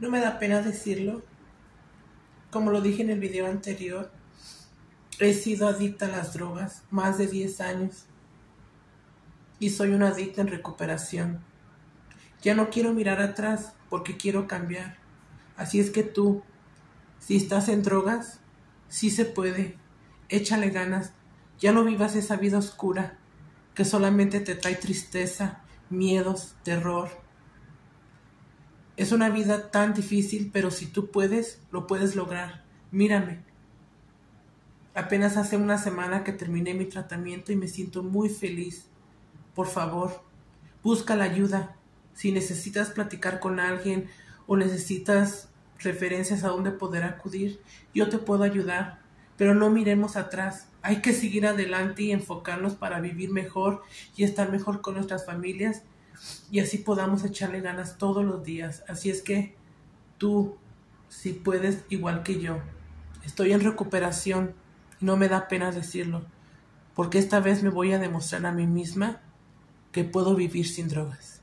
No me da pena decirlo. Como lo dije en el video anterior, he sido adicta a las drogas más de 10 años y soy una adicta en recuperación. Ya no quiero mirar atrás porque quiero cambiar. Así es que tú, si estás en drogas, sí se puede. Échale ganas. Ya no vivas esa vida oscura que solamente te trae tristeza, miedos, terror. Es una vida tan difícil, pero si tú puedes, lo puedes lograr. Mírame. Apenas hace una semana que terminé mi tratamiento y me siento muy feliz. Por favor, busca la ayuda. Si necesitas platicar con alguien o necesitas referencias a dónde poder acudir, yo te puedo ayudar. Pero no miremos atrás. Hay que seguir adelante y enfocarnos para vivir mejor y estar mejor con nuestras familias y así podamos echarle ganas todos los días. Así es que tú, si puedes, igual que yo, estoy en recuperación y no me da pena decirlo, porque esta vez me voy a demostrar a mí misma que puedo vivir sin drogas.